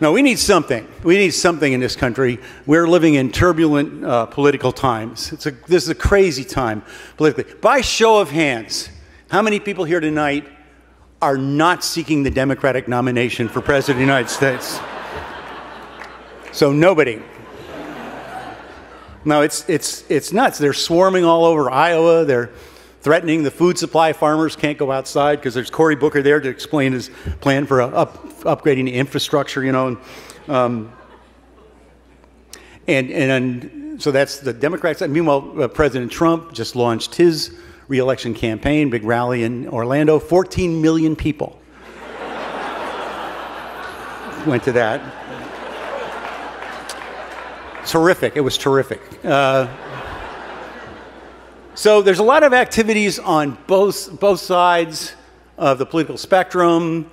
No, we need something. We need something in this country. We're living in turbulent uh, political times. It's a, this is a crazy time politically. By show of hands, how many people here tonight are not seeking the Democratic nomination for President of the United States? So, nobody. No, it's, it's, it's nuts. They're swarming all over Iowa. They're threatening the food supply. Farmers can't go outside because there's Cory Booker there to explain his plan for up, upgrading the infrastructure, you know. And, um, and, and, so that's the Democrats. Meanwhile, uh, President Trump just launched his reelection campaign, big rally in Orlando. 14 million people went to that. Terrific. It was terrific. Uh, so there's a lot of activities on both, both sides of the political spectrum.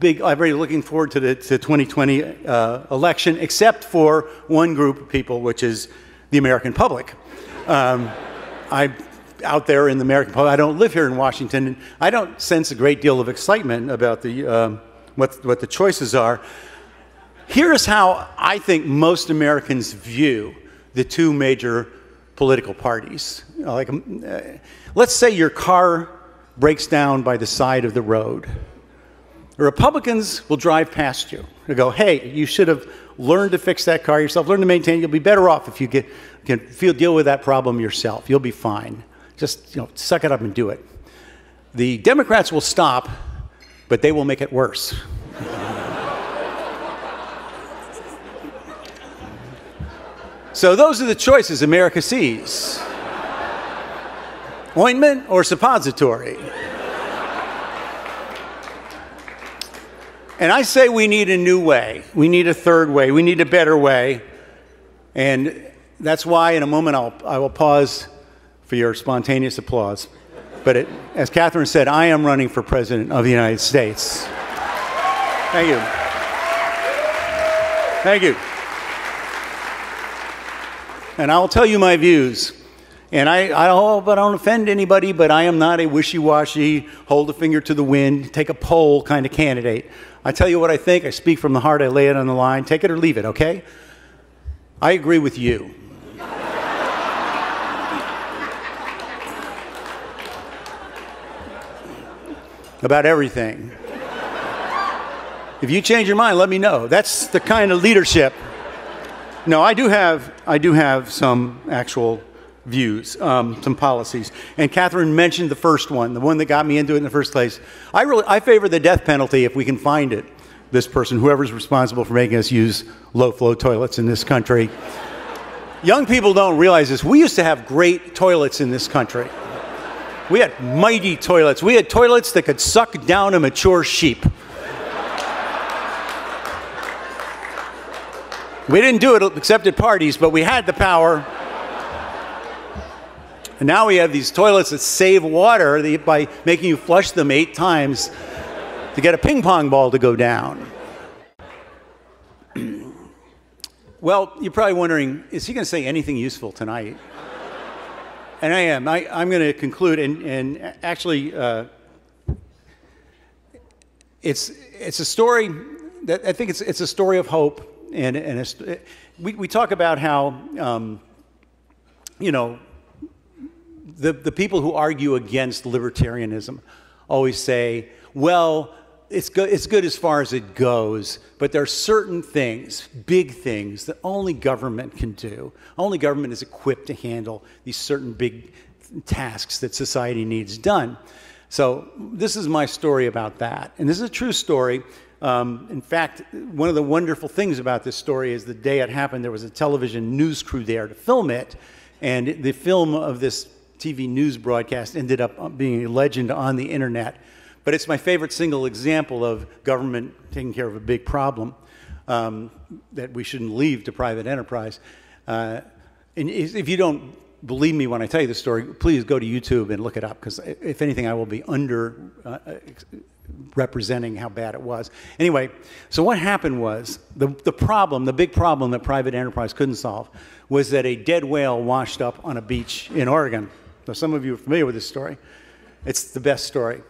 Big, I'm really looking forward to the to 2020 uh, election, except for one group of people, which is the American public. Um, I out there in the American public. I don't live here in Washington, and I don't sense a great deal of excitement about the um, what what the choices are. Here's how I think most Americans view the two major political parties. Like, um, uh, let's say your car breaks down by the side of the road. The Republicans will drive past you. Go, hey, you should have learned to fix that car yourself, learn to maintain. You'll be better off if you get, can feel, deal with that problem yourself. You'll be fine. Just you know, suck it up and do it. The Democrats will stop, but they will make it worse. So those are the choices America sees ointment or suppository. And I say we need a new way. We need a third way. We need a better way. And that's why, in a moment, I'll, I will pause for your spontaneous applause. But it, as Catherine said, I am running for President of the United States. Thank you. Thank you and I'll tell you my views. And I, I oh, hope I don't offend anybody, but I am not a wishy washy, hold a finger to the wind, take a poll kind of candidate. I tell you what I think, I speak from the heart, I lay it on the line. Take it or leave it, okay? I agree with you. About everything. If you change your mind, let me know. That's the kind of leadership no, I do have, I do have some actual views, um, some policies. And Catherine mentioned the first one, the one that got me into it in the first place. I really, I favor the death penalty if we can find it. This person, whoever's responsible for making us use low flow toilets in this country. Young people don't realize this. We used to have great toilets in this country. We had mighty toilets. We had toilets that could suck down a mature sheep. We didn't do it except at parties, but we had the power. And now we have these toilets that save water by making you flush them eight times to get a ping pong ball to go down. well, you're probably wondering is he going to say anything useful tonight? and I am. I, am going to conclude, and, and actually, uh, it's, it's a story that I think it's, it's a story of hope and, and we, we talk about how, um, you know, the, the people who argue against libertarianism always say, well, it's good, it's good as far as it goes, but there are certain things, big things, that only government can do. Only government is equipped to handle these certain big tasks that society needs done. So, this is my story about that. And this is a true story. Um, in fact, one of the wonderful things about this story is the day it happened, there was a television news crew there to film it. And the film of this TV news broadcast ended up being a legend on the internet. But it's my favorite single example of government taking care of a big problem um, that we shouldn't leave to private enterprise. Uh, and if you don't believe me when I tell you the story, please go to YouTube and look it up because, if anything, I will be under uh, representing how bad it was. Anyway, so what happened was the, the problem, the big problem that private enterprise couldn't solve was that a dead whale washed up on a beach in Oregon. So some of you are familiar with this story. It's the best story.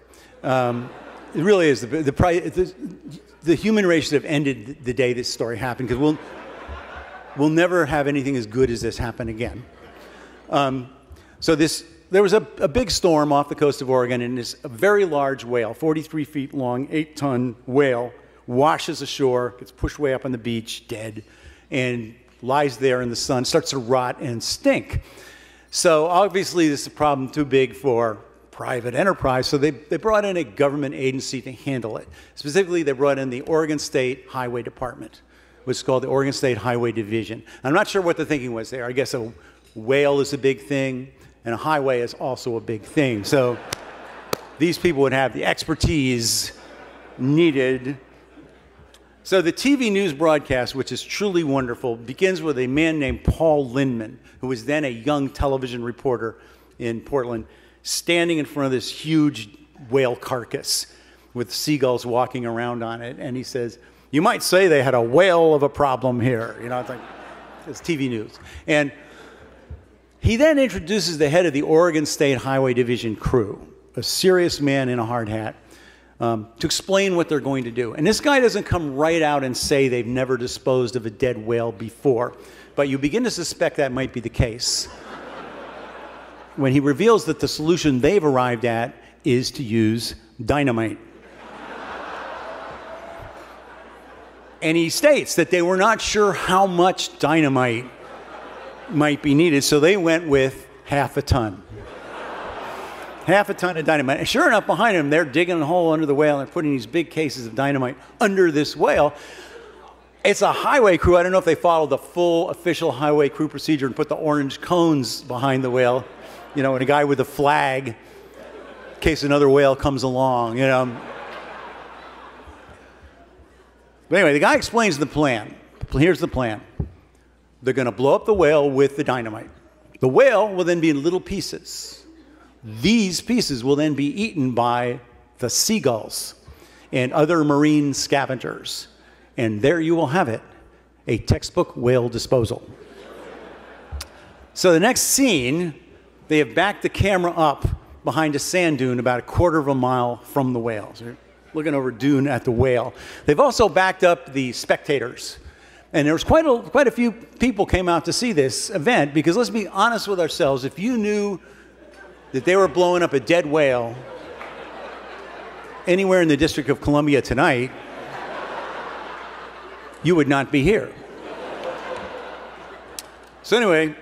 Um, it really is. The, the, the, the human race should have ended the day this story happened because we'll, we'll never have anything as good as this happen again. Um, so this, there was a, a, big storm off the coast of Oregon, and this a very large whale, 43 feet long, eight-ton whale, washes ashore, gets pushed way up on the beach, dead, and lies there in the sun, starts to rot and stink. So obviously, this is a problem too big for private enterprise, so they, they brought in a government agency to handle it. Specifically, they brought in the Oregon State Highway Department, which is called the Oregon State Highway Division. I'm not sure what the thinking was there. I guess a whale is a big thing, and a highway is also a big thing. So these people would have the expertise needed. So the TV news broadcast, which is truly wonderful, begins with a man named Paul Linnman, who was then a young television reporter in Portland standing in front of this huge whale carcass with seagulls walking around on it. And he says, You might say they had a whale of a problem here. You know, it's like, it's TV news. And he then introduces the head of the Oregon State Highway Division crew, a serious man in a hard hat, um, to explain what they're going to do. And this guy doesn't come right out and say they've never disposed of a dead whale before, but you begin to suspect that might be the case when he reveals that the solution they've arrived at is to use dynamite. and he states that they were not sure how much dynamite might be needed, so they went with half a ton. half a ton of dynamite. And sure enough, behind them, they're digging a hole under the whale and putting these big cases of dynamite under this whale. It's a highway crew. I don't know if they followed the full official highway crew procedure and put the orange cones behind the whale you know, and a guy with a flag in case another whale comes along, you know. But anyway, the guy explains the plan. Here's the plan they're going to blow up the whale with the dynamite. The whale will then be in little pieces. These pieces will then be eaten by the seagulls and other marine scavengers. And there you will have it a textbook whale disposal. So the next scene they have backed the camera up behind a sand dune about a quarter of a mile from the whales. Looking over dune at the whale. They've also backed up the spectators. And there was quite a, quite a few people came out to see this event because let's be honest with ourselves. If you knew that they were blowing up a dead whale anywhere in the District of Columbia tonight, you would not be here. So anyway,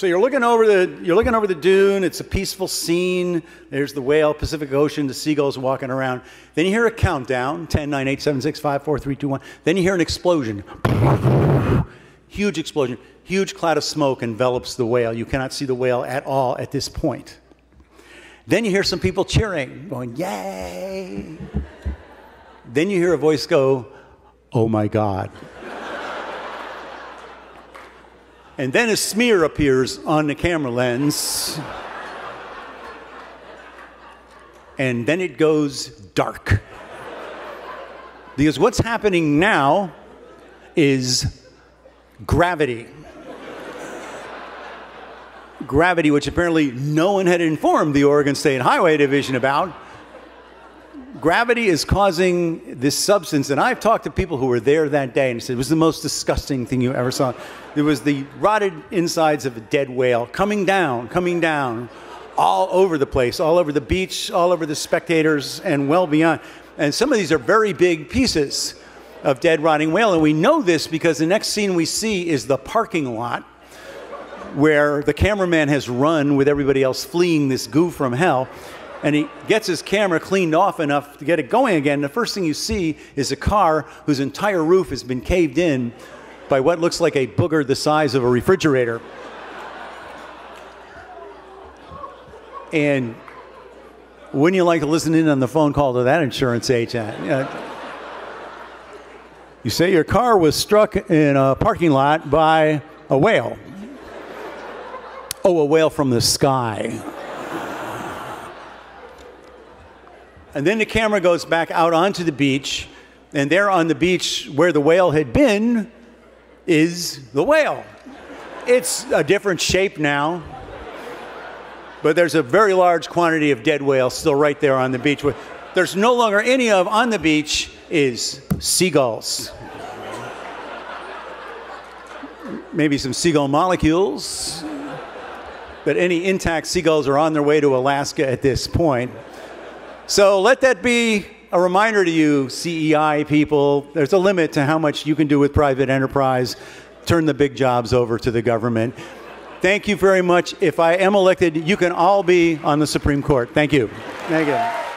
so you're looking over the you're looking over the dune. It's a peaceful scene. There's the whale, Pacific Ocean, the seagulls walking around. Then you hear a countdown: 10, 9, 8, 7, 6, 5, 4, 3, 2, 1. Then you hear an explosion. Huge explosion. Huge cloud of smoke envelops the whale. You cannot see the whale at all at this point. Then you hear some people cheering, going, Yay! then you hear a voice go, Oh my God. And then a smear appears on the camera lens. And then it goes dark. Because what's happening now is gravity. gravity, which apparently no one had informed the Oregon State Highway Division about gravity is causing this substance, and I've talked to people who were there that day and said it was the most disgusting thing you ever saw. It was the rotted insides of a dead whale coming down, coming down all over the place, all over the beach, all over the spectators, and well beyond. And some of these are very big pieces of dead rotting whale, and we know this because the next scene we see is the parking lot where the cameraman has run with everybody else fleeing this goo from hell and he gets his camera cleaned off enough to get it going again. The first thing you see is a car whose entire roof has been caved in by what looks like a booger the size of a refrigerator. And wouldn't you like to listen in on the phone call to that insurance agent? you say your car was struck in a parking lot by a whale. Oh, a whale from the sky. And then the camera goes back out onto the beach, and there on the beach where the whale had been is the whale. It's a different shape now, but there's a very large quantity of dead whale still right there on the beach. There's no longer any of on the beach, is seagulls. Maybe some seagull molecules, but any intact seagulls are on their way to Alaska at this point. So let that be a reminder to you, CEI people. There's a limit to how much you can do with private enterprise. Turn the big jobs over to the government. Thank you very much. If I am elected, you can all be on the Supreme Court. Thank you. Thank you.